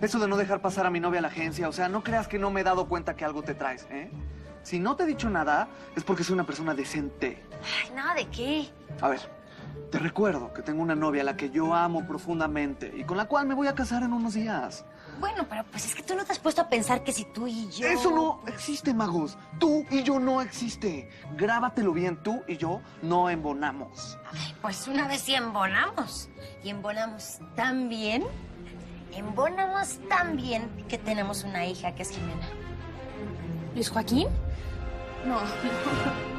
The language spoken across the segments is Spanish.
Eso de no dejar pasar a mi novia a la agencia, o sea, no creas que no me he dado cuenta que algo te traes, ¿eh? Si no te he dicho nada, es porque soy una persona decente. Ay, nada de qué. A ver, te recuerdo que tengo una novia a la que yo amo profundamente y con la cual me voy a casar en unos días. Bueno, pero pues es que tú no te has puesto a pensar que si tú y yo... Eso no existe, magos. Tú y yo no existe. Grábatelo bien, tú y yo no embonamos. Ay, pues una vez sí embonamos. Y embonamos tan bien, embonamos tan bien que tenemos una hija que es Jimena. ¿Luis Joaquín? No.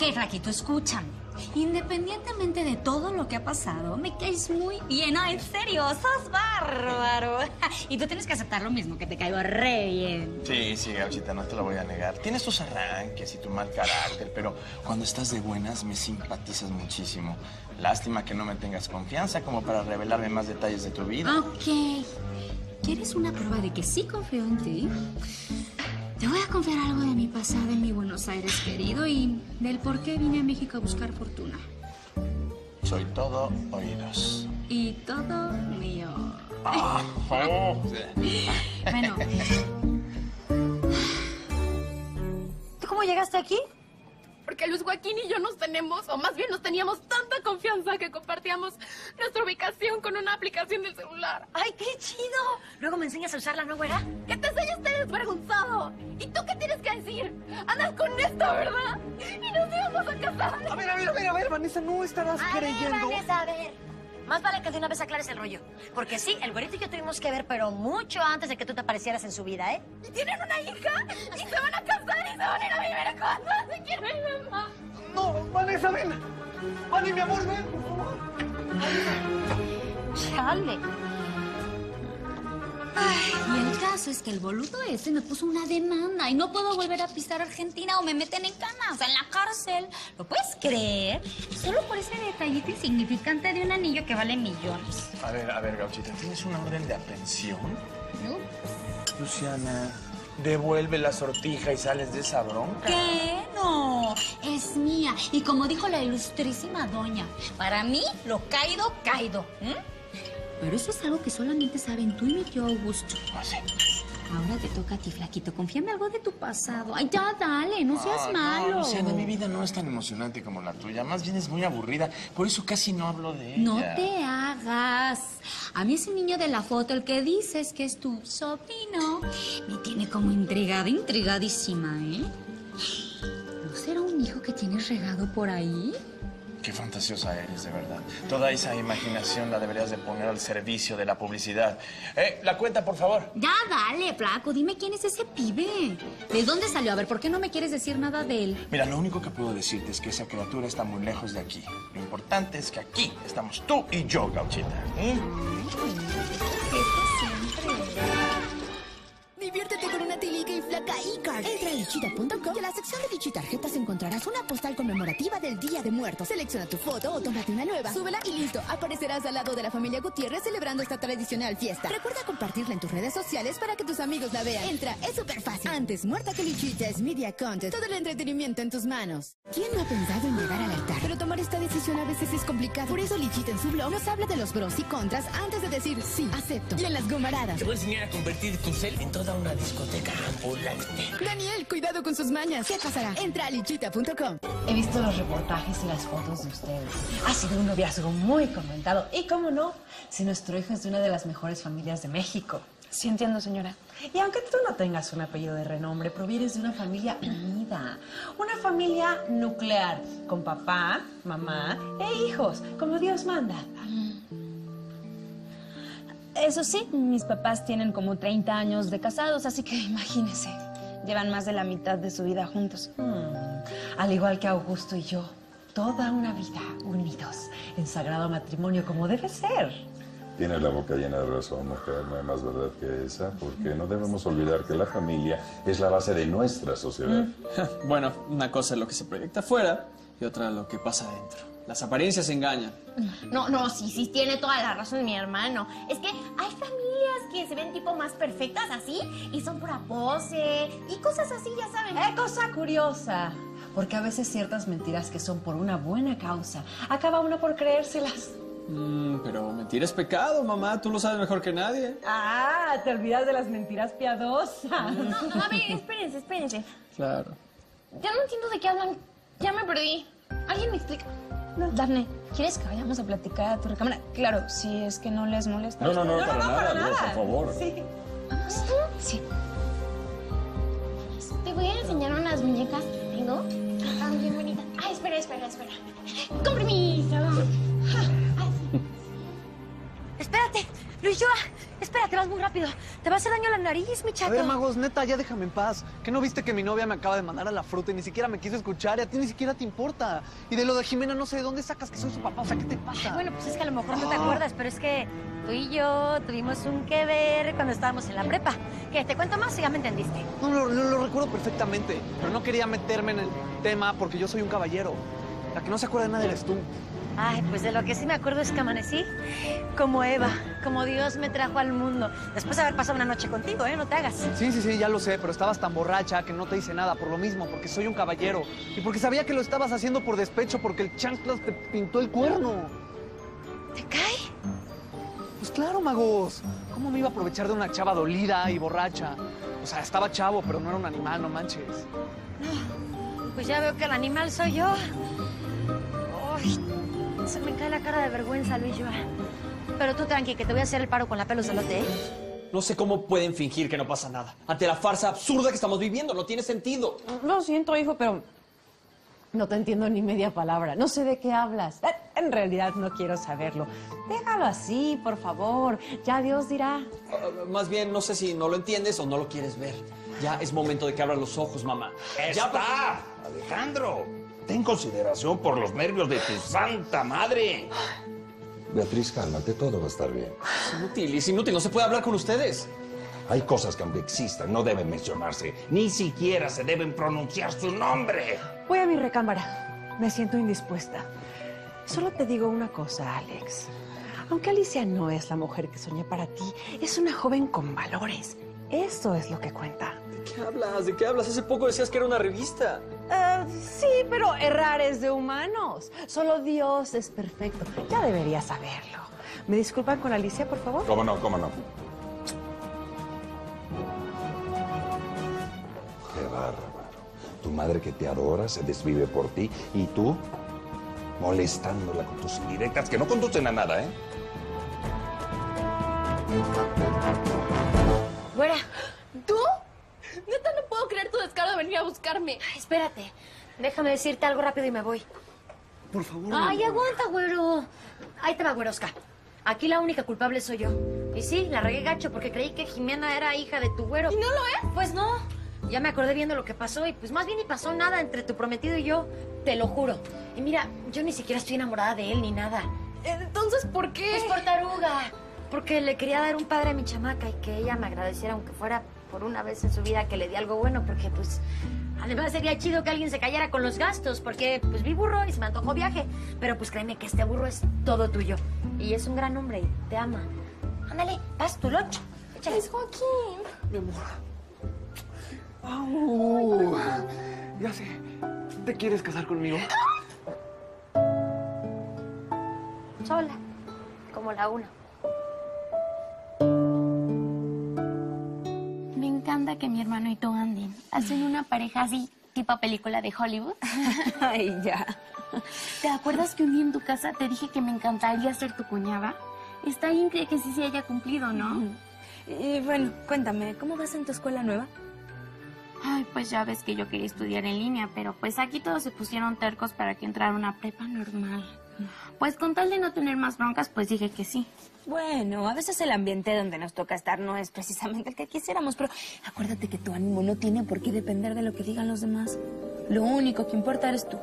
Ok, Flaquito, escúchame. Independientemente de todo lo que ha pasado, me caes muy bien. No, en serio, sos bárbaro. Y tú tienes que aceptar lo mismo, que te caigo re bien. Sí, sí, Gauchita, no te lo voy a negar. Tienes tus arranques y tu mal carácter, pero cuando estás de buenas me simpatizas muchísimo. Lástima que no me tengas confianza como para revelarme más detalles de tu vida. Ok. ¿Quieres una prueba de que sí confío en ti? Te voy a confiar algo de mi pasado en mi Buenos Aires querido y del por qué vine a México a buscar fortuna. Soy todo oídos. Y todo mío. Ah, oh. Bueno, ¿Tú cómo llegaste aquí? Porque Luis Joaquín y yo nos tenemos, o más bien nos teníamos tanta confianza que compartíamos nuestra ubicación con una aplicación del celular. ¡Ay, qué chido! Luego me enseñas a usarla, ¿no, güera? ¡Que te enseñes este desvergonzado! ¿Y tú qué tienes que decir? Andas con esto, ¿verdad? Y nos íbamos a casar. A ver, a ver, a ver, a ver, Vanessa, no estarás A ver, creyendo. Vanessa, a ver. Más vale que de una vez aclares el rollo. Porque sí, el güerito y yo tuvimos que ver, pero mucho antes de que tú te aparecieras en su vida, ¿eh? ¿Y tienen una hija? ¿Y se van a casar y se van a ir a vivir a casa? ¡Se quiero ir, mamá! No, Vanessa, ven. Vani, mi amor, ven, por favor. chale. Ay, y el caso es que el boludo ese me puso una demanda y no puedo volver a pisar Argentina o me meten en canas, en la cárcel. ¿Lo puedes creer? Solo por ese detallito insignificante de un anillo que vale millones. A ver, a ver, Gauchita, ¿tienes una orden de aprehensión? Luciana, devuelve la sortija y sales de esa bronca. ¿Qué? No, es mía. Y como dijo la ilustrísima doña, para mí lo caído, caído. ¿m? Pero eso es algo que solamente saben tú y mi tío Augusto. Ah, sí. Ahora te toca a ti, flaquito. Confíame algo de tu pasado. Ay, ya, dale, no seas Ah, malo. No, Luciana, mi vida no es tan emocionante como la tuya. Más bien es muy aburrida. Por eso casi no hablo de ella. No te hagas. A mí ese niño de la foto, el que dices que es tu sobrino, me tiene como intrigada, intrigadísima, ¿eh? ¿No será un hijo que tienes regado por ahí? Qué fantasiosa eres, de verdad. Toda esa imaginación la deberías de poner al servicio de la publicidad. Eh, la cuenta, por favor. Ya, dale, flaco, dime quién es ese pibe. ¿De dónde salió? A ver, ¿por qué no me quieres decir nada de él? Mira, lo único que puedo decirte es que esa criatura está muy lejos de aquí. Lo importante es que aquí estamos tú y yo, Gauchita. ¿Mm? Diviértete Entra a lichita.com y en la sección de Lichi Tarjetas encontrarás una postal conmemorativa del Día de Muertos. Selecciona tu foto o tómate una nueva. Súbela y listo. Aparecerás al lado de la familia Gutiérrez celebrando esta tradicional fiesta. Recuerda compartirla en tus redes sociales para que tus amigos la vean. Entra, es súper fácil. Antes muerta que Lichita es Media Content. Todo el entretenimiento en tus manos. ¿Quién no ha pensado en llegar al altar? Pero tomar esta decisión a veces es complicado. Por eso Lichita en su blog nos habla de los pros y contras antes de decir sí, acepto. Y en las gomaradas. Te voy a enseñar a convertir tu cel en toda una discoteca ambulante. Daniel, cuidado con sus mañas. ¿Qué pasará? Entra a lichita.com. He visto los reportajes y las fotos de ustedes. Ha sido un noviazgo muy comentado. Y cómo no, si nuestro hijo es de una de las mejores familias de México. Sí entiendo, señora. Y aunque tú no tengas un apellido de renombre, provienes de una familia unida. Una familia nuclear, con papá, mamá e hijos, como Dios manda. Eso sí, mis papás tienen como 30 años de casados, así que imagínese. Llevan más de la mitad de su vida juntos. Hmm, Al igual que Augusto y yo, toda una vida unidos en sagrado matrimonio como debe ser. Tienes la boca llena de razón, mujer, no hay más verdad que esa, porque no debemos olvidar que la familia es la base de nuestra sociedad. Bueno, una cosa es lo que se proyecta afuera y otra lo que pasa adentro. Las apariencias engañan. No, no, sí, sí, tiene toda la razón mi hermano. Es que hay familias que se ven tipo más perfectas así y son pura pose y cosas así, ya saben. ¡Eh, cosa curiosa! Porque a veces ciertas mentiras que son por una buena causa, acaba uno por creérselas. Mm, pero mentir es pecado, mamá. Tú lo sabes mejor que nadie. Ah, te olvidas de las mentiras piadosas. No, a ver, espérense, espérense. Claro. Ya no entiendo de qué hablan. Ya me perdí. ¿Alguien me explica? Dafne, ¿quieres que vayamos a platicar a tu recámara? Claro, si es que no les molesta. No, no, no, para nada, Dios, por favor. Sí. ¿Vamos? Sí. Te voy a enseñar unas muñecas que tengo. Están bien bonitas. Ay, espera, espera, espera. Con permiso. Espérate, Luis Joa, espérate, vas muy rápido. Te va a hacer daño a la nariz, mi A chato. ver, magos, neta, ya déjame en paz. ¿Que no viste que mi novia me acaba de mandar a la fruta y ni siquiera me quiso escuchar? Y a ti ni siquiera te importa. Y de lo de Jimena no sé de dónde sacas que soy su papá. O sea, ¿qué te pasa? Bueno, pues es que a lo mejor no te acuerdas, pero es que tú y yo tuvimos un que ver cuando estábamos en la prepa. ¿Qué? ¿Te cuento más? o Ya me entendiste. No, lo, lo- lo recuerdo perfectamente. Pero no quería meterme en el tema porque yo soy un caballero. La que no se acuerda de nada eres tú. Ay, pues de lo que sí me acuerdo es que amanecí como Eva, como Dios me trajo al mundo. Después de haber pasado una noche contigo, ¿eh? No te hagas. Sí, sí, sí, ya lo sé, pero estabas tan borracha que no te hice nada por lo mismo, porque soy un caballero. Y porque sabía que lo estabas haciendo por despecho, porque el chanclas te pintó el cuerno. ¿Te cae? Pues claro, magos. ¿Cómo me iba a aprovechar de una chava dolida y borracha? O sea, estaba chavo, pero no era un animal, no manches. Pues ya veo que el animal soy yo. Ay, se me cae la cara de vergüenza, Luis Joa. Pero tú tranqui, que te voy a hacer el paro con la pelo celote, ¿eh? No sé cómo pueden fingir que no pasa nada. Ante la farsa absurda que estamos viviendo, no tiene sentido. Lo siento, hijo, pero no te entiendo ni media palabra. No sé de qué hablas. Eh, En realidad no quiero saberlo. Déjalo así, por favor. Ya Dios dirá. Ah, Más bien, no sé si no lo entiendes o no lo quieres ver. Ya es momento de que abras los ojos, mamá. Ya ¡Está! Alejandro, ten consideración por los nervios de tu santa madre. Beatriz, cálmate, todo va a estar bien. Es inútil, es inútil, no se puede hablar con ustedes. Hay cosas que aunque existan no deben mencionarse, ni siquiera se deben pronunciar su nombre. Voy a mi recámara. Me siento indispuesta. Solo te digo una cosa, Alex. Aunque Alicia no es la mujer que soñé para ti, es una joven con valores. Eso es lo que cuenta. ¿De qué hablas? ¿De qué hablas? Hace poco decías que era una revista. Eh, sí, pero errar es de humanos. Solo Dios es perfecto. Ya deberías saberlo. ¿Me disculpan con Alicia, por favor? ¿Cómo no? ¿Cómo no? Qué bárbaro. Tu madre que te adora se desvive por ti y tú molestándola con tus indirectas que no conducen a nada, ¿eh? Güera, ¿Tú? Neta, no puedo creer tu descaro de venir a buscarme. ay, espérate. Déjame decirte algo rápido y me voy. Por favor. Ay, aguanta, güero. Ahí te va, güerosca. Aquí la única culpable soy yo. Y sí, la regué gacho porque creí que Jimena era hija de tu güero. ¿Y no lo es? Pues no. Ya me acordé viendo lo que pasó y pues más bien ni pasó nada entre tu prometido y yo. Te lo juro. Y mira, yo ni siquiera estoy enamorada de él ni nada. Entonces, ¿por qué? Es por taruga. Porque le quería dar un padre a mi chamaca y que ella me agradeciera, aunque fuera por una vez en su vida que le di algo bueno, porque pues. Además sería chido que alguien se cayera con los gastos, porque pues vi burro y se me antojó viaje. Pero pues créeme que este burro es todo tuyo. Y es un gran hombre y te ama. Ándale, haz tu lunch. Échale. Es Joaquín. Mi amor. Ya sé. ¿Te quieres casar conmigo? Sola. Como la una. Que mi hermano y tú anden. Hacen una pareja así, tipo película de Hollywood. Ay, ya. ¿Te acuerdas que un día en tu casa te dije que me encantaría ser tu cuñada? Está increíble que sí se haya cumplido, ¿no? Y bueno, cuéntame, ¿cómo vas en tu escuela nueva? Ay, pues ya ves que yo quería estudiar en línea, pero pues aquí todos se pusieron tercos para que entrara una prepa normal. Pues con tal de no tener más broncas, pues dije que sí. Bueno, a veces el ambiente donde nos toca estar no es precisamente el que quisiéramos, pero acuérdate que tu ánimo no tiene por qué depender de lo que digan los demás. Lo único que importa eres tú.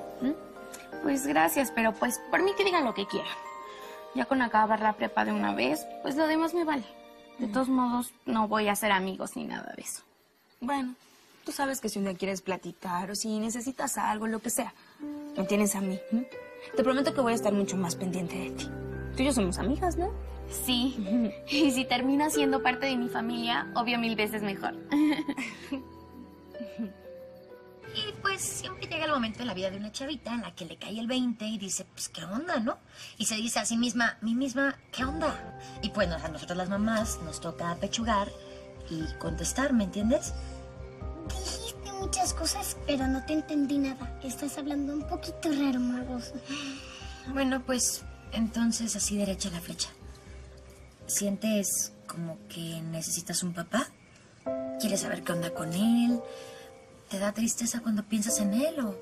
Pues gracias, pero pues por mí que digan lo que quieran. Ya con acabar la prepa de una vez, pues lo demás me vale. De todos modos, no voy a ser amigos ni nada de eso. Bueno, tú sabes que si un día quieres platicar o si necesitas algo, lo que sea, me tienes a mí. Te prometo que voy a estar mucho más pendiente de ti. Tú y yo somos amigas, ¿no? Sí. Y si termina siendo parte de mi familia, obvio mil veces mejor. y pues pues siempre llega el momento en la vida de una chavita en la que le cae el 20 y dice, pues, ¿qué onda, no? Y se dice a sí misma, mi misma, ¿qué onda? Y pues a nosotros las mamás nos toca pechugar y contestar, ¿me entiendes? Muchas cosas, pero no te entendí nada. Estás hablando un poquito raro, Magos. Bueno, pues entonces así derecha la flecha. ¿Sientes como que necesitas un papá? ¿Quieres saber qué onda con él? ¿Te da tristeza cuando piensas en él o,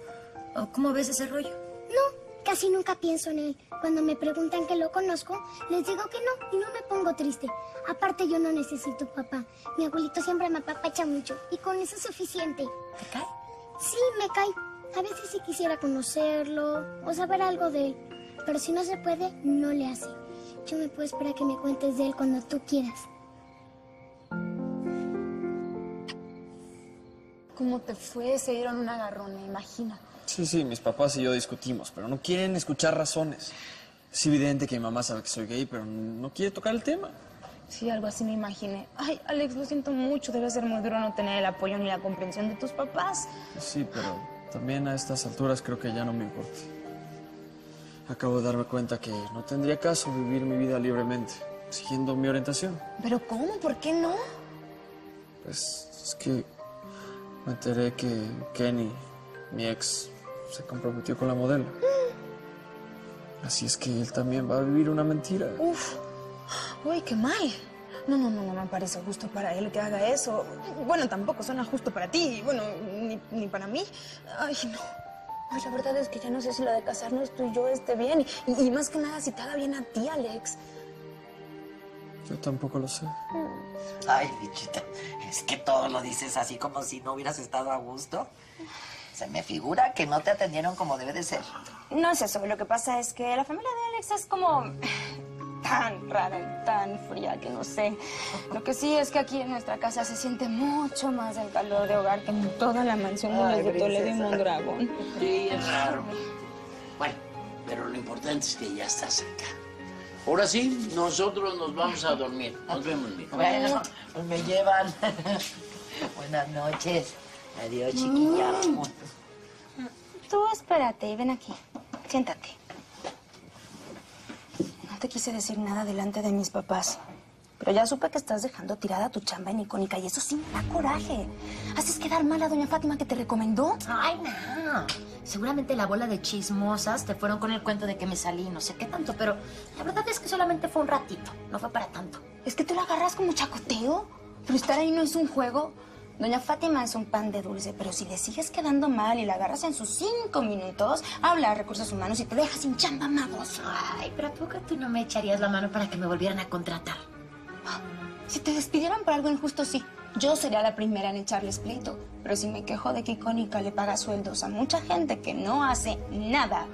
o cómo ves ese rollo? Casi nunca pienso en él. Cuando me preguntan que lo conozco, les digo que no y no me pongo triste. Aparte, yo no necesito papá. Mi abuelito siempre me apapacha mucho y con eso es suficiente. ¿Te cae? Sí, me cae. A veces sí quisiera conocerlo o saber algo de él. Pero si no se puede, no le hace. Yo me puedo esperar que me cuentes de él cuando tú quieras. ¿Cómo te fue? Se dieron un agarrón, me imagino. Sí, sí, mis papás y yo discutimos, pero no quieren escuchar razones. Es evidente que mi mamá sabe que soy gay, pero no quiere tocar el tema. Sí, algo así me imaginé. Ay, Alex, lo siento mucho. Debe ser muy duro no tener el apoyo ni la comprensión de tus papás. Sí, pero también a estas alturas creo que ya no me importa. Acabo de darme cuenta que no tendría caso vivir mi vida libremente, siguiendo mi orientación. ¿Pero cómo? ¿Por qué no? Pues es que me enteré que Kenny, mi ex, se comprometió con la modelo. Así es que él también va a vivir una mentira. Uf. Uy, qué mal. No, no, no, no me parece justo para él que haga eso. Bueno, tampoco suena justo para ti. Bueno, ni, para mí. Ay, no. Ay, la verdad es que ya no sé si lo de casarnos tú y yo esté bien. Y, y más que nada si te haga bien a ti, Alex. Yo tampoco lo sé. Ay, bichita, es que todo lo dices así como si no hubieras estado a gusto. Se me figura que no te atendieron como debe de ser. No es eso. Lo que pasa es que la familia de Alex es como tan rara y tan fría que no sé. Lo que sí es que aquí en nuestra casa se siente mucho más el calor de hogar que en toda la mansión de los de Toledo y. Mondragón. Sí, es raro. Bueno, pero lo importante es que ya estás acá. Ahora sí, nosotros nos vamos a dormir. Nos vemos, mijo. Bueno, pues me llevan. Buenas noches. Adiós, chiquilla. Tú espérate y ven aquí. Siéntate. No te quise decir nada delante de mis papás. Pero ya supe que estás dejando tirada tu chamba en icónica y eso sí me da coraje. ¿Haces quedar mal a doña Fátima que te recomendó? Ay, no. Seguramente la bola de chismosas te fueron con el cuento de que me salí, no sé qué tanto, pero la verdad es que solamente fue un ratito, no fue para tanto. Es que tú la agarras como chacoteo. Pero estar ahí no es un juego. Doña Fátima es un pan de dulce, pero si le sigues quedando mal y la agarras en sus cinco minutos, habla a recursos humanos y te deja sin chamba, magos. Ay, pero ¿a poco tú no me echarías la mano para que me volvieran a contratar? Si te despidieran por algo injusto, sí. Yo sería la primera en echarles pleito. Pero si me quejo de que Icónica le paga sueldos a mucha gente que no hace nada,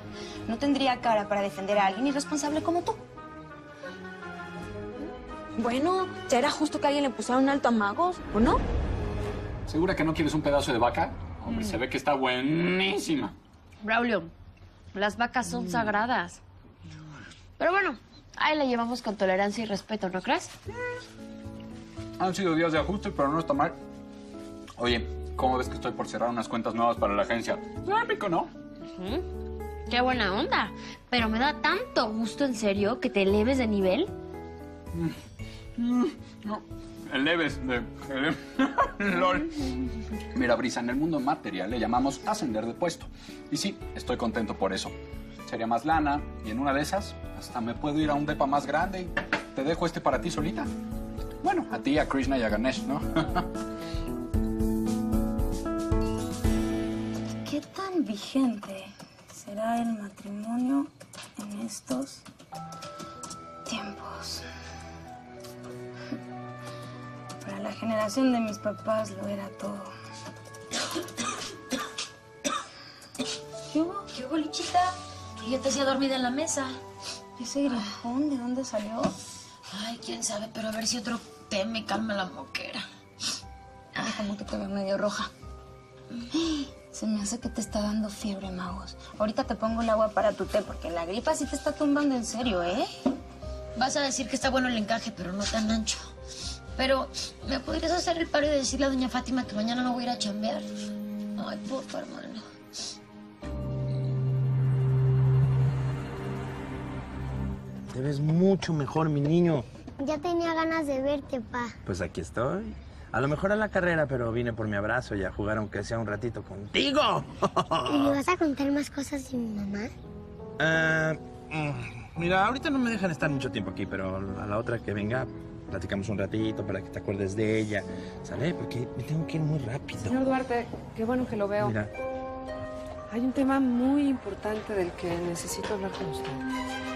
no tendría cara para defender a alguien irresponsable como tú. Bueno, ya era justo que alguien le pusiera un alto a magos, ¿o no? ¿Segura que no quieres un pedazo de vaca? Hombre, se ve que está buenísima. Braulio, las vacas son sagradas. Pero bueno, ahí la llevamos con tolerancia y respeto, ¿no crees? Han sido días de ajuste, pero no está mal. Oye, ¿cómo ves que estoy por cerrar unas cuentas nuevas para la agencia? Épico, ¿no? Ujú. Qué buena onda. Pero me da tanto gusto, en serio, que te eleves de nivel. Eleves de... ele- LOL. Mira, Brisa, en el mundo material le llamamos ascender de puesto. Y sí, estoy contento por eso. Sería más lana y en una de esas hasta me puedo ir a un depa más grande y te dejo este para ti solita. Bueno, a ti, a Krishna y a Ganesh, ¿no? ¿Qué tan vigente será el matrimonio en estos tiempos? Para la generación de mis papás lo era todo. ¿Qué hubo? ¿Qué hubo, Lichita? Que yo te hacía dormida en la mesa. ¿Ese grifón de dónde salió? Ay, quién sabe, pero a ver si otro té me calma la moquera. Ay, como que te veo medio roja. Se me hace que te está dando fiebre, magos. Ahorita te pongo el agua para tu té, porque la gripa sí te está tumbando en serio, ¿eh? Vas a decir que está bueno el encaje, pero no tan ancho. Pero, ¿me podrías hacer el paro y decirle a doña Fátima que mañana no voy a ir a chambear? Ay, porfa, hermano. Te ves mucho mejor, mi niño. Ya tenía ganas de verte, pa. Pues aquí estoy. A lo mejor a la carrera, pero vine por mi abrazo y a jugar aunque sea un ratito contigo. ¿Y me vas a contar más cosas de mi mamá? Ah, mm, mira, ahorita no me dejan estar mucho tiempo aquí, pero a la otra que venga, platicamos un ratito para que te acuerdes de ella. ¿Sale? Porque me tengo que ir muy rápido. Señor Duarte, qué bueno que lo veo. Mira, Hay un tema muy importante del que necesito hablar con usted.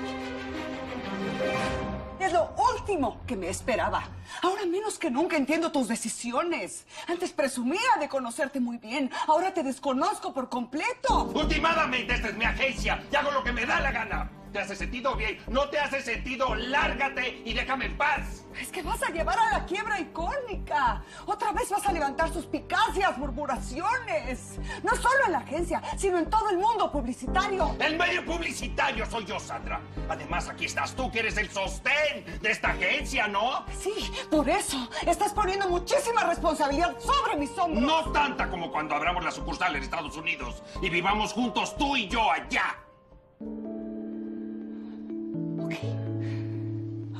Que me esperaba. Ahora menos que nunca entiendo tus decisiones. Antes presumía de conocerte muy bien. Ahora te desconozco por completo. Últimamente esta es mi agencia y hago lo que me da la gana. ¿Te hace sentido bien? ¿No te hace sentido? Lárgate y déjame en paz. Es que vas a llevar a la quiebra icónica. Otra vez vas a levantar suspicacias, murmuraciones. No solo en la agencia, sino en todo el mundo publicitario. El medio publicitario soy yo, Sandra. Además, aquí estás tú, que eres el sostén de esta agencia, ¿no? Sí, por eso estás poniendo muchísima responsabilidad sobre mis hombros. No tanta como cuando abramos la sucursal en Estados Unidos y vivamos juntos tú y yo allá.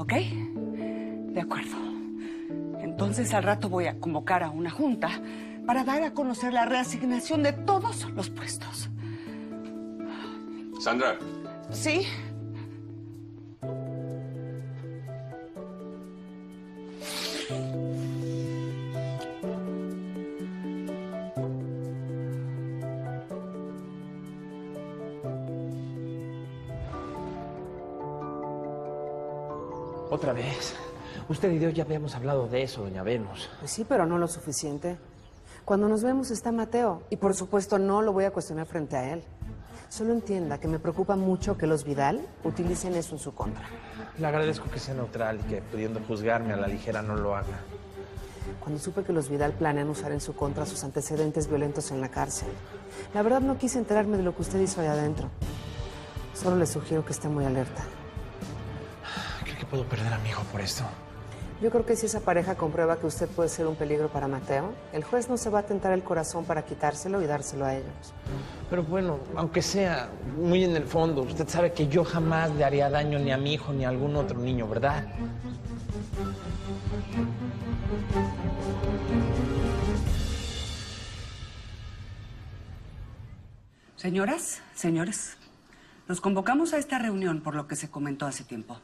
¿Ok? De acuerdo. Entonces al rato voy a convocar a una junta para dar a conocer la reasignación de todos los puestos. Sandra, ¿Sí? Otra vez. Usted y yo ya habíamos hablado de eso, doña Venus. Pues sí, pero no lo suficiente. Cuando nos vemos está Mateo y por supuesto no lo voy a cuestionar frente a él. Solo entienda que me preocupa mucho que los Vidal utilicen eso en su contra. Le agradezco que sea neutral y que pudiendo juzgarme a la ligera no lo haga. Cuando supe que los Vidal planean usar en su contra sus antecedentes violentos en la cárcel, la verdad no quise enterarme de lo que usted hizo allá adentro. Solo le sugiero que esté muy alerta. ¿Cree que puedo perder amigo por esto? Yo creo que si esa pareja comprueba que usted puede ser un peligro para Mateo, el juez no se va a tentar el corazón para quitárselo y dárselo a ellos. Pero bueno, aunque sea muy en el fondo, usted sabe que yo jamás le haría daño ni a mi hijo ni a algún otro niño, ¿verdad? Señoras, señores, nos convocamos a esta reunión por lo que se comentó hace tiempo,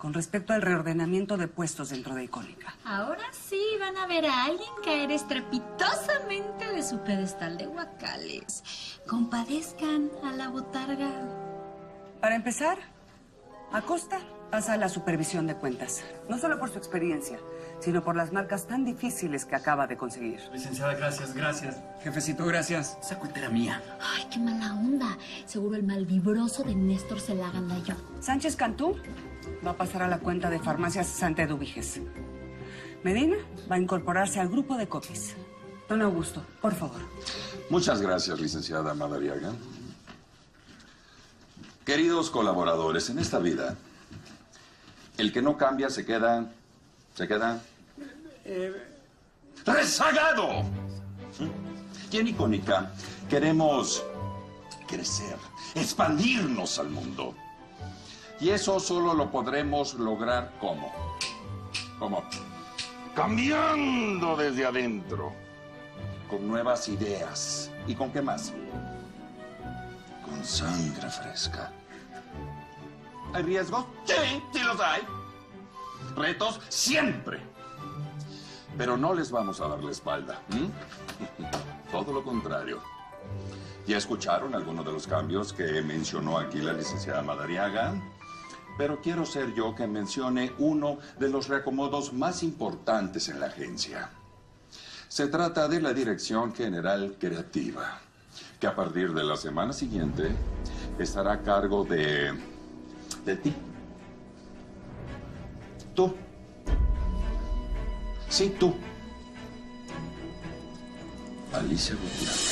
con respecto al reordenamiento de puestos dentro de Icónica. Ahora sí van a ver a alguien caer estrepitosamente de su pedestal de guacales. Compadezcan a la botarga. Para empezar, Acosta pasa a la supervisión de cuentas, no solo por su experiencia, sino por las marcas tan difíciles que acaba de conseguir. Licenciada, gracias, gracias. Jefecito, gracias. Esa cuenta era mía. Ay, qué mala onda. Seguro el malvibroso de Néstor se la gana yo. Sánchez Cantú va a pasar a la cuenta de farmacias Santa Eduviges. Medina va a incorporarse al grupo de copies. Don Augusto, por favor. Muchas gracias, licenciada Madariaga. Queridos colaboradores, en esta vida, el que no cambia se queda. se queda. ¡rezagado! Y en Icónica queremos crecer, expandirnos al mundo. Y eso solo lo podremos lograr ¿cómo? ¿Cómo? Cambiando desde adentro, con nuevas ideas. ¿Y con qué más? Sangre fresca. ¿Hay riesgos? Sí, sí los hay. Retos siempre. Pero no les vamos a dar la espalda. Todo lo contrario. Ya escucharon algunos de los cambios que mencionó aquí la licenciada Madariaga. Pero quiero ser yo que mencione uno de los reacomodos más importantes en la agencia. Se trata de la Dirección General Creativa, que a partir de la semana siguiente estará a cargo de... de ti. Tú. Sí, tú. Alicia Gutiérrez.